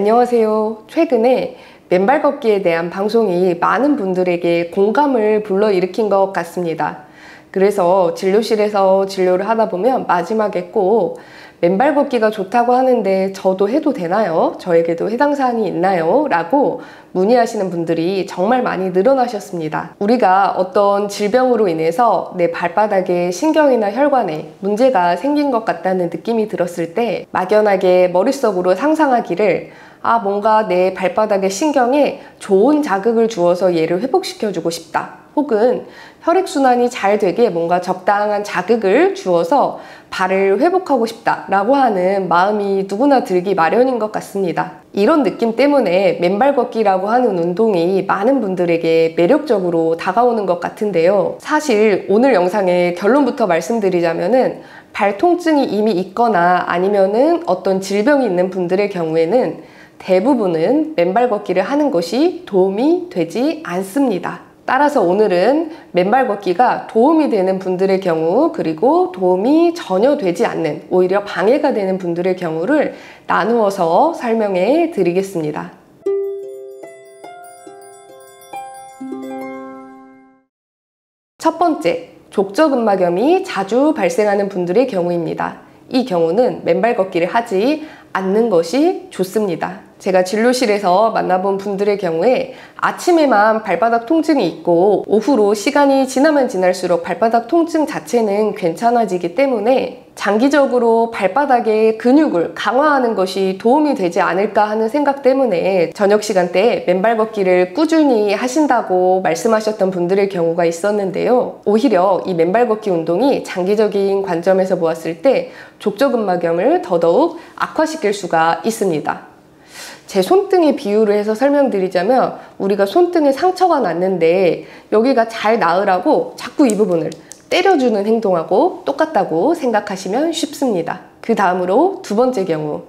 안녕하세요. 최근에 맨발 걷기에 대한 방송이 많은 분들에게 공감을 불러일으킨 것 같습니다. 그래서 진료실에서 진료를 하다 보면 마지막에 꼭 맨발 걷기가 좋다고 하는데 저도 해도 되나요? 저에게도 해당 사항이 있나요? 라고 문의하시는 분들이 정말 많이 늘어나셨습니다. 우리가 어떤 질병으로 인해서 내 발바닥에 신경이나 혈관에 문제가 생긴 것 같다는 느낌이 들었을 때 막연하게 머릿속으로 상상하기를 아, 뭔가 내 발바닥의 신경에 좋은 자극을 주어서 얘를 회복시켜주고 싶다. 혹은 혈액순환이 잘 되게 뭔가 적당한 자극을 주어서 발을 회복하고 싶다라고 하는 마음이 누구나 들기 마련인 것 같습니다. 이런 느낌 때문에 맨발 걷기라고 하는 운동이 많은 분들에게 매력적으로 다가오는 것 같은데요. 사실 오늘 영상의 결론부터 말씀드리자면은 발 통증이 이미 있거나 아니면은 어떤 질병이 있는 분들의 경우에는 대부분은 맨발 걷기를 하는 것이 도움이 되지 않습니다. 따라서 오늘은 맨발 걷기가 도움이 되는 분들의 경우 그리고 도움이 전혀 되지 않는 오히려 방해가 되는 분들의 경우를 나누어서 설명해 드리겠습니다. 첫 번째, 족저근막염이 자주 발생하는 분들의 경우입니다. 이 경우는 맨발 걷기를 하지 않는 것이 좋습니다. 제가 진료실에서 만나본 분들의 경우에 아침에만 발바닥 통증이 있고 오후로 시간이 지나면 지날수록 발바닥 통증 자체는 괜찮아지기 때문에 장기적으로 발바닥의 근육을 강화하는 것이 도움이 되지 않을까 하는 생각 때문에 저녁 시간대에 맨발 걷기를 꾸준히 하신다고 말씀하셨던 분들의 경우가 있었는데요. 오히려 이 맨발 걷기 운동이 장기적인 관점에서 보았을 때 족저근막염을 더더욱 악화시킬 수가 있습니다. 제 손등의 비유를 해서 설명드리자면 우리가 손등에 상처가 났는데 여기가 잘 나으라고 자꾸 이 부분을 때려주는 행동하고 똑같다고 생각하시면 쉽습니다. 그 다음으로 두 번째 경우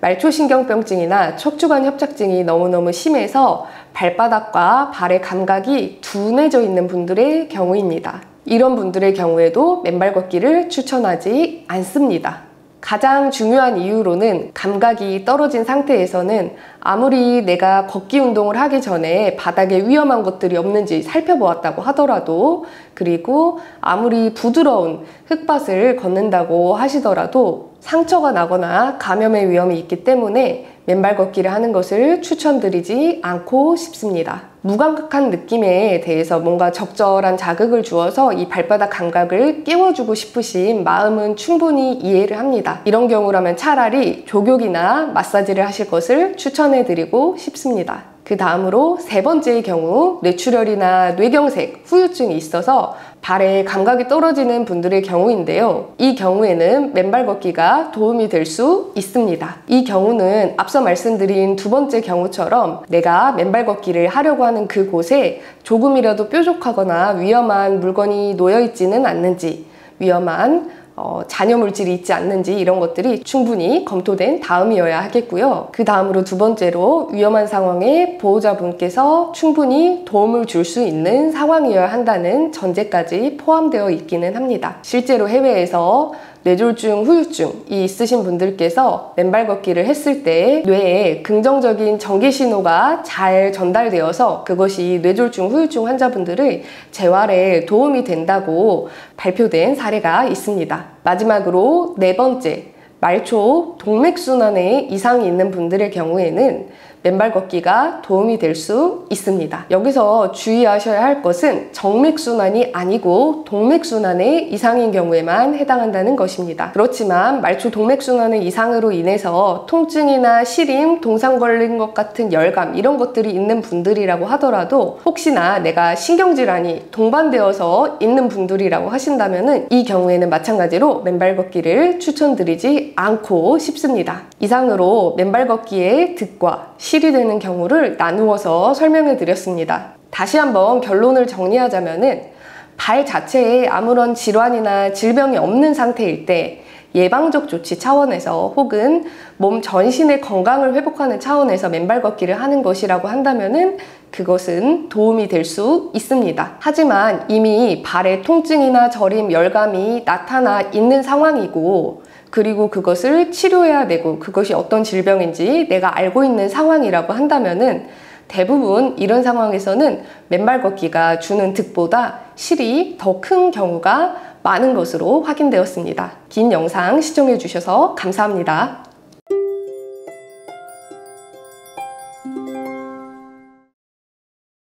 말초신경병증이나 척추관 협착증이 너무너무 심해서 발바닥과 발의 감각이 둔해져 있는 분들의 경우입니다. 이런 분들의 경우에도 맨발 걷기를 추천하지 않습니다. 가장 중요한 이유로는 감각이 떨어진 상태에서는 아무리 내가 걷기 운동을 하기 전에 바닥에 위험한 것들이 없는지 살펴보았다고 하더라도 그리고 아무리 부드러운 흙밭을 걷는다고 하시더라도 상처가 나거나 감염의 위험이 있기 때문에 맨발 걷기를 하는 것을 추천드리지 않고 싶습니다. 무감각한 느낌에 대해서 뭔가 적절한 자극을 주어서 이 발바닥 감각을 깨워주고 싶으신 마음은 충분히 이해를 합니다. 이런 경우라면 차라리 조격이나 마사지를 하실 것을 추천해드리고 싶습니다. 그 다음으로 세 번째의 경우 뇌출혈이나 뇌경색, 후유증이 있어서 발에 감각이 떨어지는 분들의 경우인데요. 이 경우에는 맨발 걷기가 도움이 될 수 있습니다. 이 경우는 앞서 말씀드린 두 번째 경우처럼 내가 맨발 걷기를 하려고 하는 그곳에 조금이라도 뾰족하거나 위험한 물건이 놓여 있지는 않는지 위험한 어, 잔여 물질이 있지 않는지 이런 것들이 충분히 검토된 다음이어야 하겠고요. 그 다음으로 두 번째로 위험한 상황에 보호자분께서 충분히 도움을 줄 수 있는 상황이어야 한다는 전제까지 포함되어 있기는 합니다. 실제로 해외에서 뇌졸중, 후유증이 있으신 분들께서 맨발 걷기를 했을 때 뇌에 긍정적인 전기 신호가 잘 전달되어서 그것이 뇌졸중, 후유증 환자분들의 재활에 도움이 된다고 발표된 사례가 있습니다. 마지막으로 네 번째, 말초 동맥순환에 이상이 있는 분들의 경우에는 맨발 걷기가 도움이 될 수 있습니다. 여기서 주의하셔야 할 것은 정맥순환이 아니고 동맥순환의 이상인 경우에만 해당한다는 것입니다. 그렇지만 말초 동맥순환의 이상으로 인해서 통증이나 시림, 동상 걸린 것 같은 열감 이런 것들이 있는 분들이라고 하더라도 혹시나 내가 신경질환이 동반되어서 있는 분들이라고 하신다면 이 경우에는 마찬가지로 맨발 걷기를 추천드리지 않고 싶습니다. 이상으로 맨발 걷기의 득과 실이 되는 경우를 나누어서 설명해 드렸습니다. 다시 한번 결론을 정리하자면은 발 자체에 아무런 질환이나 질병이 없는 상태일 때 예방적 조치 차원에서 혹은 몸 전신의 건강을 회복하는 차원에서 맨발 걷기를 하는 것이라고 한다면은 그것은 도움이 될 수 있습니다. 하지만 이미 발에 통증이나 저림, 열감이 나타나 있는 상황이고 그리고 그것을 치료해야 되고 그것이 어떤 질병인지 내가 알고 있는 상황이라고 한다면은 대부분 이런 상황에서는 맨발 걷기가 주는 득보다 실이 더 큰 경우가 많은 것으로 확인되었습니다. 긴 영상 시청해 주셔서 감사합니다.